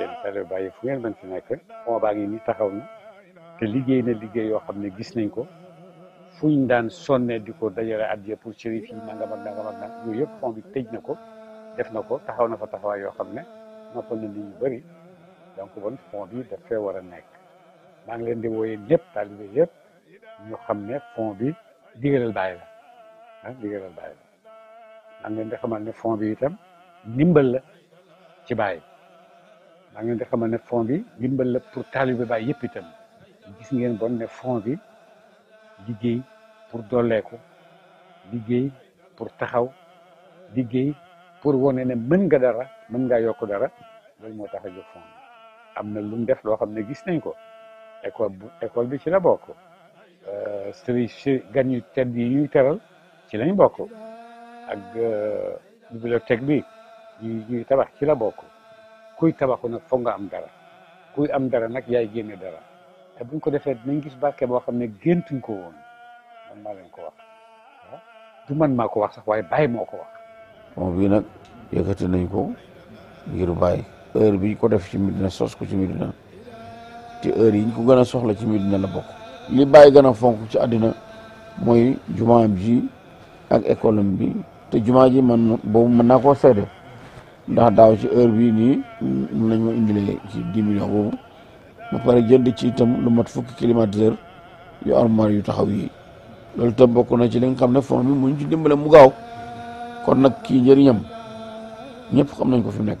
yéen tale bàyyi fu ngeen mën ci nekk moo baa ngi ni taxaw na te liggéey na liggéey yoo xam ne gis nañ ko fuñ daan sonne di ko dajale addiya pour chérif yi nangam ak nangam ak nangam yooyu yëpp fond bi tëj na ko def na ko taxaw na fa taxawaay yoo xam ne noppal na nit ñu bëri donc bon fond bi daf fee war a nekk maa ngi leen di wooyee ñëpp taalibe yëpp ñu xam ne fond bi digalal bàyyi la ah digalal bàyyi la maa ngi leen di xamal ne fond bi itam ndimbal la ci bàyyi maa ngi leen di xamal ne fond bi ndimbal la pour taalibe bàyyi yëpp itam gis ngeen bon ne fond bi liggéey pour dolleeku liggéey pour taxaw liggéey pour wane ne mën nga dara mën ngaa yokk dara loolu moo tax a jóg fond bi am na lu mu def loo xam ne gis nañ ko école bu école bi ci la bokk sëriñ si gan yu tedd yi ñuy teral ci lañ bokk ak euh, bibliothèque bi ñuy ñuy tabax ci la bokk kuy tabaxu nag foog nga am dara kuy am dara nag yaay génne dara te buñ ko defee dinañ gis barke boo xam ne géntuñ ko woon man maa leen ko wax ah, du man maa ko wax sax waaye bàyyi moo ko wax. moom bii nag yëkkati nañ ko ngir bàyyi heure bi ko def ci Medina sos ko ci Medina ci heure yi ñu ko gën a soxla ci Medina la bokk li bàyyi gën a fonk ci àddina mooy jumaa ji ak école bi te jumaa ji man boobu mën naa koo seede ndax daaw ci heure bii nii mun nañ ma indilee ci dix millions boobu ba pare jënd ci itam lu mat fukki climatiseur yu armoire yu taxaw yi loolu itam bokk na ci li nga xam ne fond bi mu ñu ci dimbale mu gaaw kon nag kii njëriñam ñëpp xam nañ ko fi mu nekk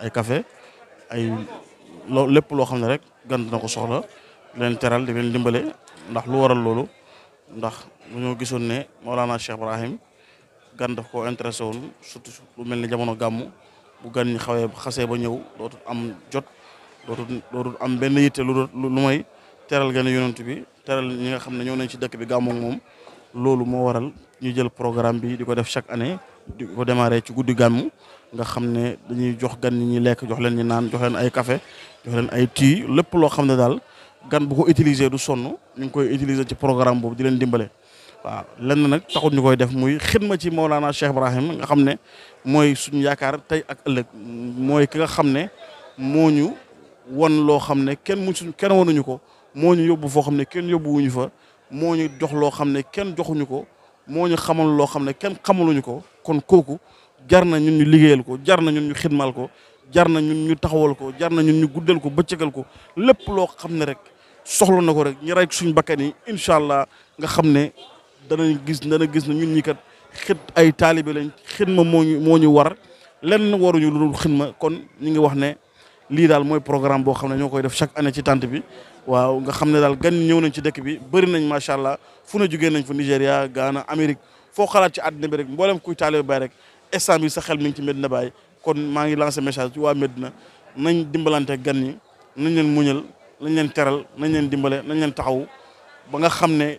ay café ay loo lépp loo xam ne rek gan dina ko soxla di leen teral di leen dimbale ndax lu waral loolu ndax mu ñoo gisoon ne Mawlana Cheikh Ibrahim gan daf ko intéressé woon surtout lu mel ni jamono gàmmu bu gan ñi xawee xasee ba ñëw dootul am jot dootul dootul am benn yitte lu lu may teral gën a yonent bi teral ñi nga xam ne ñëw nañ ci dëkk bi gàmmu moom loolu moo waral ñu jël programme bi di ko def chaque année di ko démarrer ci guddi gàmmu nga xam ne dañuy jox gan ñi ñuy lekk jox leen ñu naan jox leen ay kafe jox leen ay tii lépp loo xam ne daal gan bu ko utiliser du sonn ñu ngi koy utiliser ci programme boobu di leen dimbale. waaw lenn nag taxut ñu koy def muy xidma ci Mawlana Cheikh Ibrahim nga xam ne mooy suñu yaakaar tey ak ëllëg mooy ki nga xam ne moo ñu won loo xam ne kenn musuñ kenn wanuñu ko moo ñu yóbbu foo xam ne kenn yóbbuwuñu fa moo ñu jox loo xam ne kenn joxuñu ko moo ñu xamal loo xam ne kenn xamaluñu ko kon kooku jar na ñun ñu liggéeyal ko jar na ñun ñu xidmal ko jar na ñun ñu taxawal ko jar na ñun ñu guddal ko bëccëgal ko lépp loo xam ne rek soxla na ko rek ñu rey suñu bakkan yi incha allah nga xam ne danañ gis dana gis na ñun ñi kat xit ay taalibe lañ xidma moo ñu moo ñu war lenn waruñu lu dul xidma kon ñu ngi wax ne lii daal mooy programme boo xam ne ñoo koy def chaque année ci tànt bi waaw nga xam ne daal gan ñëw nañ ci dëkk bi bëri nañ macha allah fu na jugee nañ fa Nigéria Ghana Amérique foo xalaat ci àddina bi rek mboolem kuy taalibe Baay rek instant bi sa xel mi ngi ci Medina Baay kon maa ngi lancé message ci waa Medina nañ dimbalante gan ñi nañ leen muñal nañ leen teral nañ leen dimbale nañ leen taxaw ba nga xam ne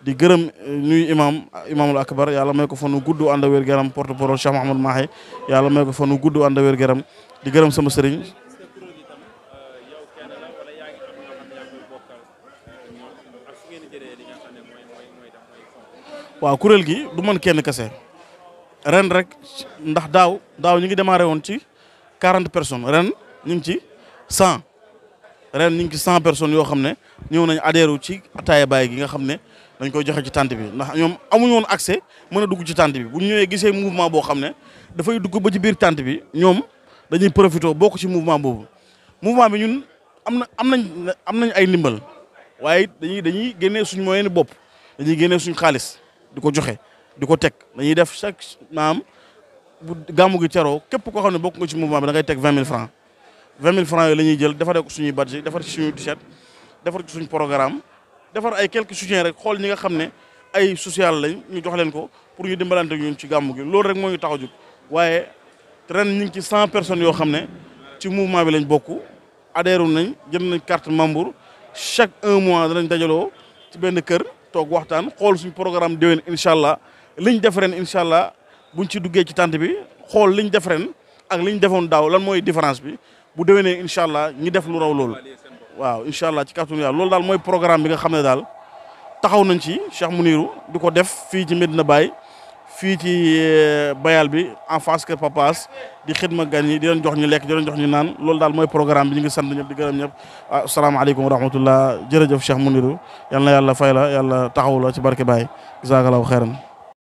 di gërëm eh, nuyu imam imamul akbar yàlla may ko fanu gudd ànd wér garam porte parole Cheikh Mahamad Mahi yàlla may ko fanu gudd ànd wér garam di gërëm sama sëriñ waaw kuréel gi du man kenn kese ren rek ndax daaw daaw ñu ngi démarré woon ci quarante personnes ren ñu ngi ci cent ren ñu ngi ci cent personnes yoo xam ne ñëw nañ adhéré ci ataaya baay gi nga xam ne dañ koy joxe ci tànt bi ndax ñoom amuñu woon accès mën a dugg ci tànt bi bu ñu ñëwee gisee mouvement boo xam ne dafay dugg ba ci biir tànt bi ñoom dañuy profité bokk ci mouvement boobu mouvement bi ñun am na am nañ am nañ ay ndimbal waaye dañuy dañuy génnee suñ moyen bopp dañuy génnee suñ xaalis di ko joxe di ko teg dañuy def chaque maam bu gàmmu gi teroo képp koo xam ne bokk nga ci mouvement bi da ngay teg vingt mille francs vingt mille francs yooyu la ñuy jël defaree ko suñuy badge defar ci suñuy t-shirt defar ci suñu programme defar ay quelques soutiens rek xool ñi nga xam ne ay social lañ ñu jox leen ko pour ñu dimbalante ñun ci gàmmu gi loolu rek moo ñu tax a jóg waaye ren ñu ngi ci cent personnes yoo xam ne ci mouvement bi lañ bokk adhéré nañ jënd nañ carte membre chaque un mois danañ dajaloo ci benn kër toog waxtaan xool suñu programme déwén incha allah liñ def ren incha allah buñ ci duggee ci tànt bi xool liñ def ren ak li ñu defoon daaw lan mooy différence bi bu déwénee incha allah ñi def lu raw loolu waaw incha allah ci kàttanu yàlla loolu daal mooy programme bi nga xam ne daal taxaw nañ ci Cheikh Mounirou di ko def fii ci Medina Baye fii ci euh, bayal bi en face kër papas di xidma gan yi di leen jox ñu lekk di leen jox ñu naan loolu daal mooy programme bi ñu ngi sant ñëpp di gërëm ñëpp ah, asalaamaaleykum wa rahmatullah jërëjëf Cheikh Mounirou yal na yàlla fay la yàlla taxaw la ci barke Baye jazakallahu xeyran